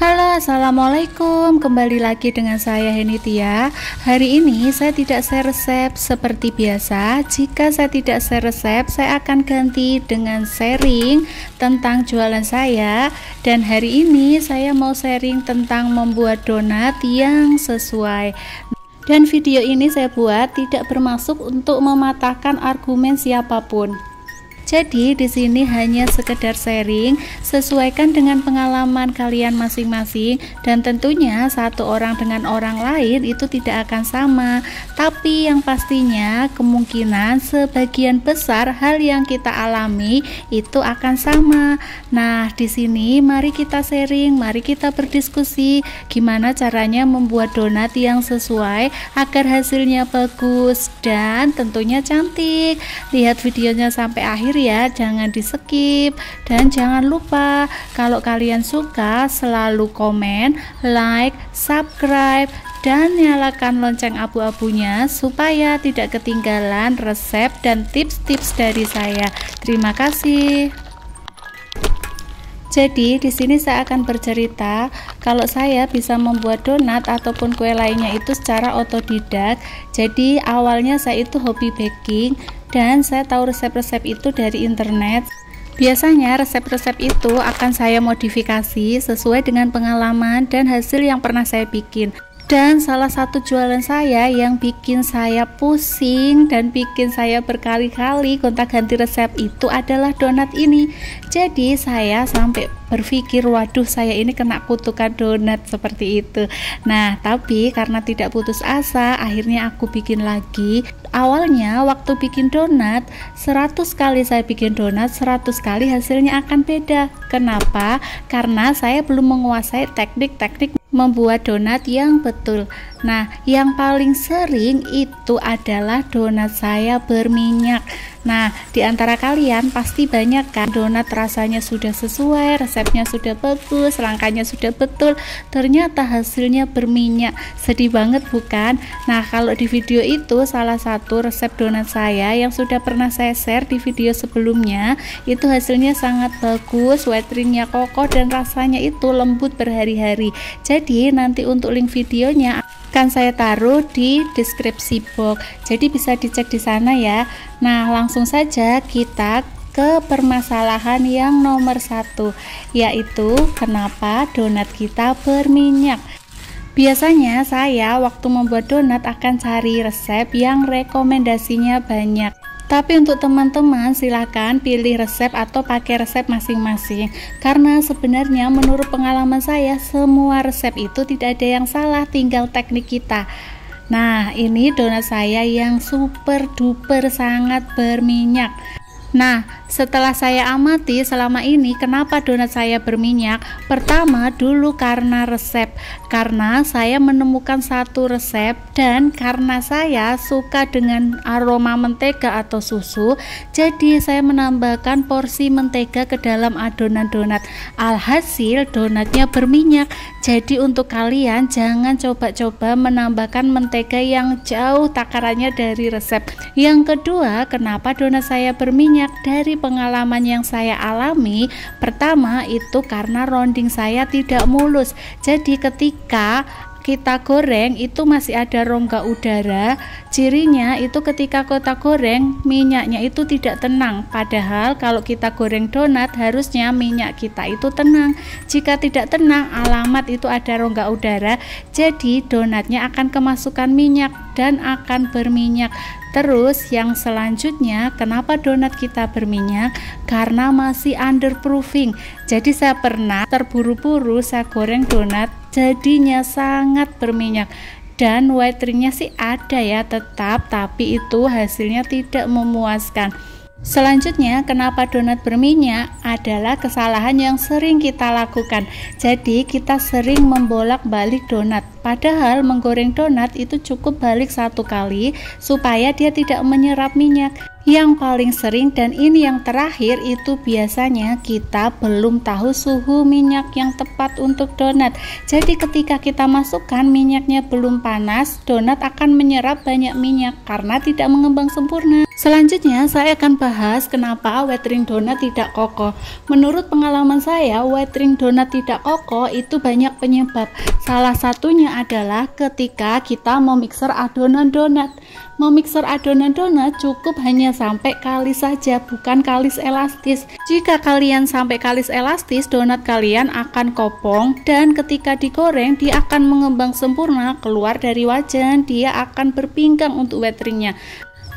Halo assalamualaikum. Kembali lagi dengan saya Henitia. Hari ini saya tidak share resep seperti biasa. Jika saya tidak share resep saya akan ganti dengan sharing tentang jualan saya. Dan hari ini saya mau sharing tentang membuat donat yang sesuai. Dan video ini saya buat tidak bermaksud untuk mematahkan argumen siapa pun jadi di sini hanya sekedar sharing, sesuaikan dengan pengalaman kalian masing-masing dan tentunya satu orang dengan orang lain itu tidak akan sama. Tapi yang pastinya kemungkinan sebagian besar hal yang kita alami itu akan sama. Nah, di sini mari kita sharing, mari kita berdiskusi gimana caranya membuat donat yang sesuai agar hasilnya bagus dan tentunya cantik. Lihat videonya sampai akhir ya jangan di skip dan jangan lupa kalau kalian suka selalu komen like subscribe dan nyalakan lonceng abu-abunya supaya tidak ketinggalan resep dan tips-tips dari saya. Terima kasih. Jadi di sini saya akan bercerita kalau saya bisa membuat donat ataupun kue lainnya itu secara otodidak. Jadi awalnya saya itu hobi baking dan saya tahu resep-resep itu dari internet. Biasanya resep-resep itu akan saya modifikasi sesuai dengan pengalaman dan hasil yang pernah saya bikin dan salah satu jualan saya yang bikin saya pusing dan bikin saya berkali-kali gonta-ganti resep itu adalah donat ini. Jadi saya sampai berpikir waduh saya ini kena kutukan donat seperti itu. Nah tapi karena tidak putus asa akhirnya aku bikin lagi. Awalnya waktu bikin donat 100 kali saya bikin donat 100 kali hasilnya akan beda. Kenapa? Karena saya belum menguasai teknik-teknik membuat donat yang betul. Nah, yang paling sering itu adalah donat saya berminyak. Nah, di antara kalian pasti banyak kan donat rasanya sudah sesuai, resepnya sudah bagus, rangkanya sudah betul, ternyata hasilnya berminyak. Sedih banget bukan? Nah, kalau di video itu salah satu resep donat saya yang sudah pernah saya share di video sebelumnya, itu hasilnya sangat bagus, wetringnya kokoh dan rasanya itu lembut berhari-hari. Jadi, nanti untuk link videonya akan saya taruh di deskripsi box. Jadi bisa dicek di sana ya. Nah, langsung saja kita ke permasalahan yang nomor satu, yaitu kenapa donat kita berminyak. Biasanya saya waktu membuat donat akan cari resep yang rekomendasinya banyak. Tapi untuk teman-teman silahkan pilih resep atau pakai resep masing-masing. Karena sebenarnya menurut pengalaman saya semua resep itu tidak ada yang salah tinggal teknik kita. Nah ini donat saya yang super duper sangat berminyak Nah, setelah saya amati selama ini kenapa donat saya berminyak? Pertama, dulu karena resep. Karena saya menemukan satu resep dan karena saya suka dengan aroma mentega atau susu, jadi saya menambahkan porsi mentega ke dalam adonan donat. Alhasil donatnya berminyak. Jadi untuk kalian jangan coba-coba menambahkan mentega yang jauh takarannya dari resep. Yang kedua, kenapa donat saya berminyak? Banyak dari pengalaman yang saya alami. Pertama itu karena rounding saya tidak mulus. Jadi ketika kita goreng itu masih ada rongga udara. Cirinya itu ketika kita goreng minyaknya itu tidak tenang. Padahal kalau kita goreng donat harusnya minyak kita itu tenang. Jika tidak tenang alamat itu ada rongga udara. Jadi donatnya akan kemasukan minyak dan akan berminyak Terus yang selanjutnya kenapa donat kita berminyak? Karena masih underproofing. Jadi saya pernah terburu-buru saya goreng donat jadinya sangat berminyak dan whiteringnya sih ada ya tetap tapi itu hasilnya tidak memuaskan. Selanjutnya, kenapa donat berminyak adalah kesalahan yang sering kita lakukan. Jadi, kita sering membolak-balik donat. Padahal menggoreng donat itu cukup balik satu kali supaya dia tidak menyerap minyak. Yang paling sering dan ini yang terakhir itu biasanya kita belum tahu suhu minyak yang tepat untuk donat. Jadi ketika kita masukkan minyaknya belum panas donat akan menyerap banyak minyak karena tidak mengembang sempurna. Selanjutnya saya akan bahas kenapa wetring donat tidak kokoh. Menurut pengalaman saya wetring donat tidak kokoh itu banyak penyebab. Salah satunya adalah ketika kita memixer adonan donat. Memixer adonan donat cukup hanya sampai kalis saja, bukan kalis elastis. Jika kalian sampai kalis elastis, donat kalian akan kopong dan ketika digoreng dia akan mengembang sempurna keluar dari wajan, dia akan berpinggang untuk weteringnya.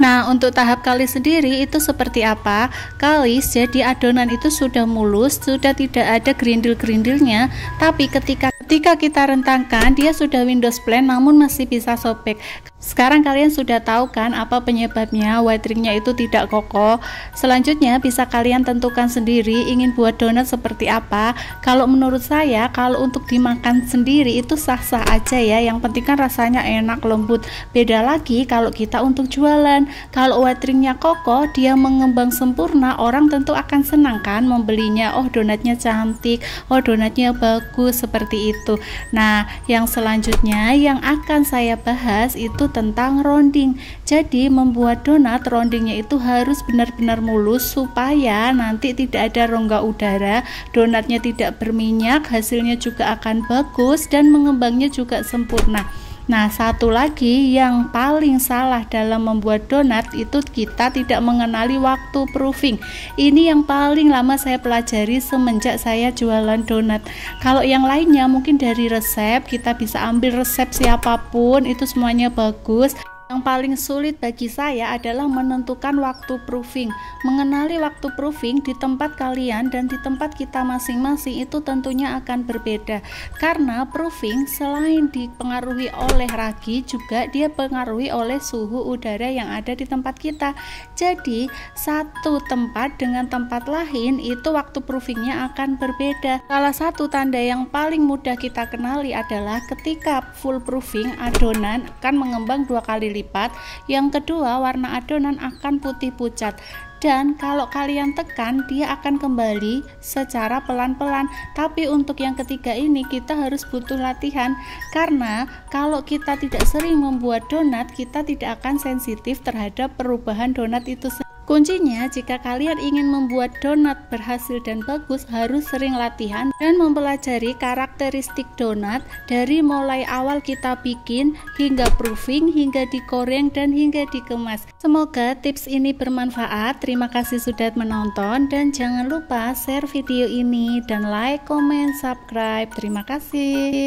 Nah, untuk tahap kalis sendiri itu seperti apa? Kalis jadi adonan itu sudah mulus, sudah tidak ada gerindil-gerindilnya, tapi ketika ketika kita rentangkan dia sudah Windows plan namun masih bisa sobek. Sekarang kalian sudah tahu kan apa penyebabnya whiteringnya itu tidak kokoh. Selanjutnya bisa kalian tentukan sendiri ingin buat donat seperti apa. Kalau menurut saya kalau untuk dimakan sendiri itu sah-sah aja ya. Yang penting kan rasanya enak lembut. Beda lagi kalau kita untuk jualan. Kalau whiteringnya kokoh dia mengembang sempurna orang tentu akan senang kan membelinya. Oh donatnya cantik, oh donatnya bagus seperti itu. Nah yang selanjutnya yang akan saya bahas itu tentang rounding. Jadi membuat donat roundingnya itu harus benar-benar mulus supaya nanti tidak ada rongga udara, donatnya tidak berminyak, hasilnya juga akan bagus dan mengembangnya juga sempurna. Nah, satu lagi yang paling salah dalam membuat donat itu kita tidak mengenali waktu proofing. Ini yang paling lama saya pelajari semenjak saya jualan donat. Kalau yang lainnya mungkin dari resep kita bisa ambil resep siapa pun itu semuanya bagus. Yang paling sulit bagi saya adalah menentukan waktu proofing. Mengenali waktu proofing di tempat kalian dan di tempat kita masing-masing itu tentunya akan berbeda. Karena proofing selain dipengaruhi oleh ragi juga dia pengaruhi oleh suhu udara yang ada di tempat kita. Jadi, satu tempat dengan tempat lain itu waktu proofingnya akan berbeda. Salah satu tanda yang paling mudah kita kenali adalah ketika full proofing adonan akan mengembang dua kali lipat lipat. Yang kedua, warna adonan akan putih pucat dan kalau kalian tekan dia akan kembali secara pelan-pelan tapi untuk yang ketiga ini kita harus butuh latihan karena kalau kita tidak sering membuat donat kita tidak akan sensitif terhadap perubahan donat itu sendiri Kuncinya, jika kalian ingin membuat donat berhasil dan bagus, harus sering latihan dan mempelajari karakteristik donat dari mulai awal kita bikin hingga proofing, hingga digoreng, dan hingga dikemas. Semoga tips ini bermanfaat. Terima kasih sudah menonton, dan jangan lupa share video ini dan like, comment, subscribe. Terima kasih.